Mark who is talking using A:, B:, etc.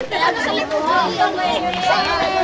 A: 我要에그 림.